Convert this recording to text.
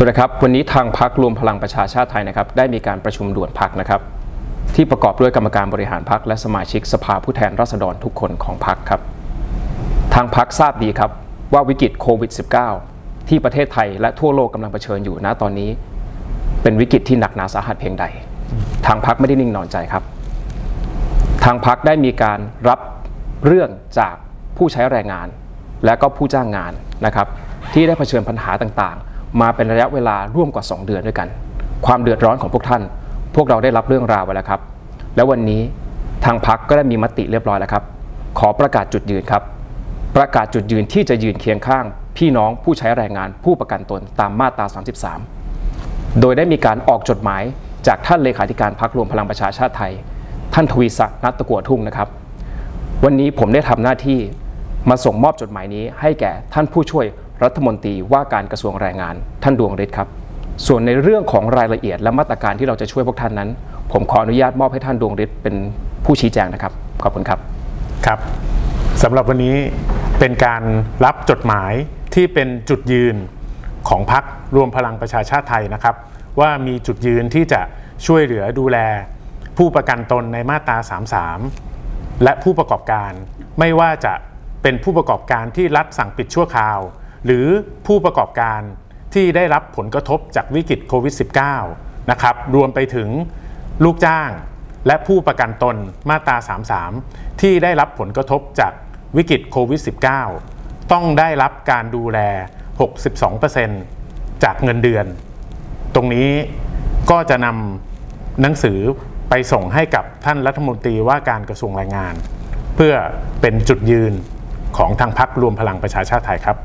สวัสดีครับ วันนี้ทางพักรวมพลังประชาชาติไทยนะครับได้มีการประชุมด่วนพักนะครับ ที่ประกอบด้วยกรรมการบริหารพักและสมาชิกสภาผู้แทนราษฎรทุกคนของพักครับ ทางพักทราบดีครับว่าวิกฤตโควิด -19 ที่ประเทศไทยและทั่วโลกกำลังเผชิญอยู่ณตอนนี้ เป็นวิกฤตที่หนักหนาสาหัสเพียงใด ทางพักไม่ได้นิ่งนอนใจครับ ทางพักได้มีการรับเรื่องจากผู้ใช้แรงงาน และก็ผู้จ้างงานนะครับ ที่ได้เผชิญปัญหาต่างๆ มาเป็นระยะเวลาร่วมกว่า 2 เดือนด้วยกัน ความเดือดร้อนของพวกท่าน พวกเราได้รับเรื่องราวไว้แล้วครับ แล้ววันนี้ทางพักก็ได้มีมติเรียบร้อยแล้วครับ ขอประกาศจุดยืนครับ ประกาศจุดยืนที่จะยืนเคียงข้าง พี่น้องผู้ใช้แรงงานผู้ประกันตนตามมาตรา 33 โดยได้มีการออกจดหมายจากท่านเลขาธิการพักรวมพลังประชาชาติไทย ท่านทวีศักดิ์นัตตะกัวทุ่งนะครับ วันนี้ผมได้ทำหน้าที่มาส่งมอบจดหมายนี้ให้แก่ท่านผู้ช่วย รัฐมนตรีว่าการกระทรวงแรงงาน ท่านดวงฤทธิ์ครับ ส่วนในเรื่องของรายละเอียดและมาตรการที่เราจะช่วยพวกท่านนั้น ผมขออนุญาตมอบให้ท่านดวงฤทธิ์เป็นผู้ชี้แจงนะครับ ขอบคุณครับ ครับสำหรับวันนี้เป็นการรับจดหมายที่เป็นจุดยืนของพักรวมพลังประชาชาติไทยนะครับ ว่ามีจุดยืนที่จะช่วยเหลือดูแล ผู้ประกันตนในมาตรา 33 และผู้ประกอบการ ไม่ว่าจะเป็นผู้ประกอบการที่รัฐสั่งปิดชั่วคราว หรือผู้ประกอบการที่ได้รับผลกระทบจากวิกฤตโควิด -19 นะครับรวมไปถึงลูกจ้างและผู้ประกันตนมาตรา 33 ที่ได้รับผลกระทบจากวิกฤตโควิด -19 ต้องได้รับการดูแล 62%จากเงินเดือน ตรงนี้ก็จะนำหนังสือไปส่งให้กับท่านรัฐมนตรีว่าการกระทรวงแรงงาน เพื่อเป็นจุดยืนของทางพักรวมพลังประชาชาติไทยครับ